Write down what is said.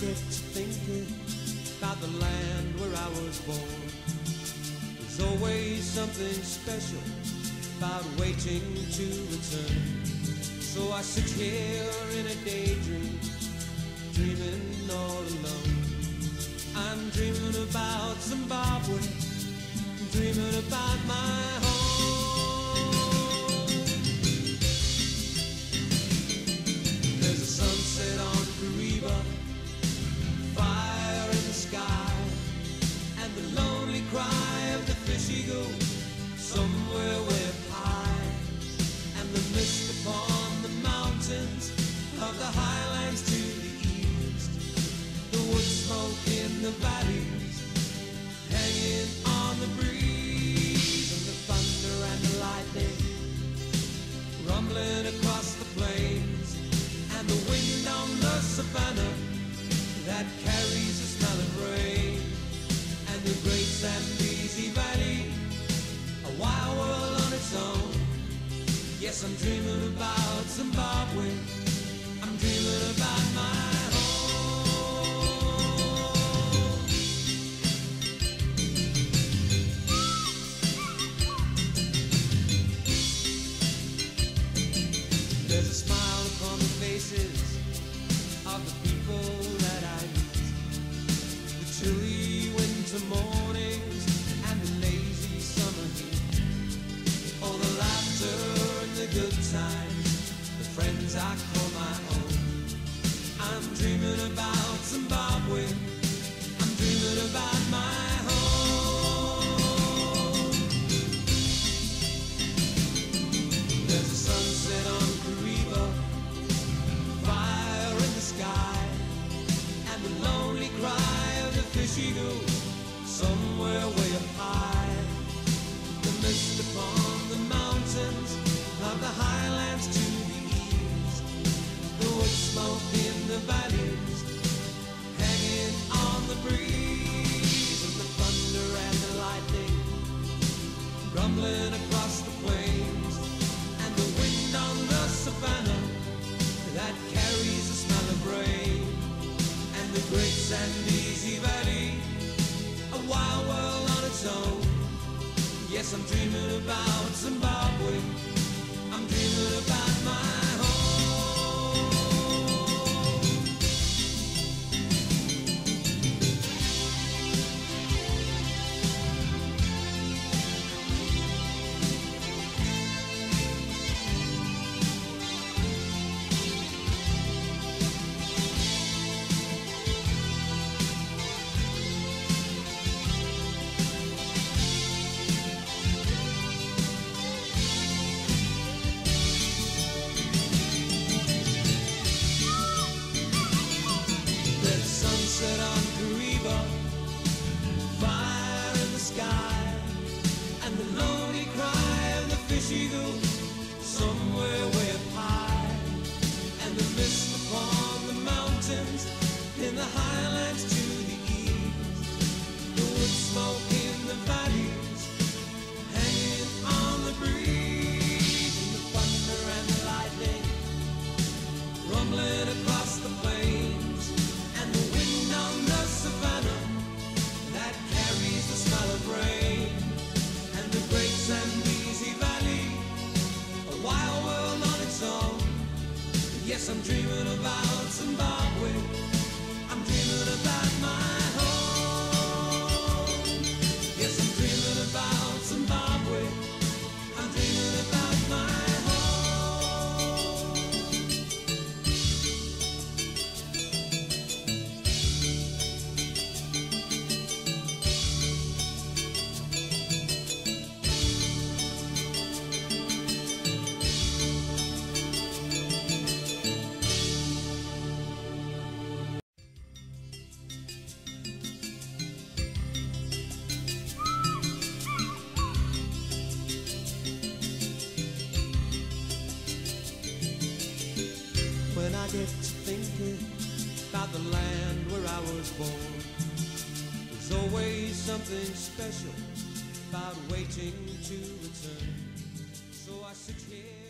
get to thinking about the land where I was born, there's always something special about waiting to return. So I sit here in a daydream, dreaming all alone. I'm dreaming about Zimbabwe, dreaming about my home. The There's a smile upon the faces of the people that I meet. The chilly winter mornings and the lazy summer heat. Oh, the laughter and the good times, the friends I call my own. I'm dreaming about eagle somewhere way up high. The mist upon the mountains of the highlands to the east, the wood smoke in the valleys, hanging on the breeze, and the thunder and the lightning rumbling across the plains, and the wind on the savannah that carries the smell of rain, and the great Zambezi Valley, a wild world on its own. Yes, I'm dreaming about Zimbabwe. I'm dreaming about my sky, the I get to thinking about the land where I was born, there's always something special about waiting to return. So I sit here.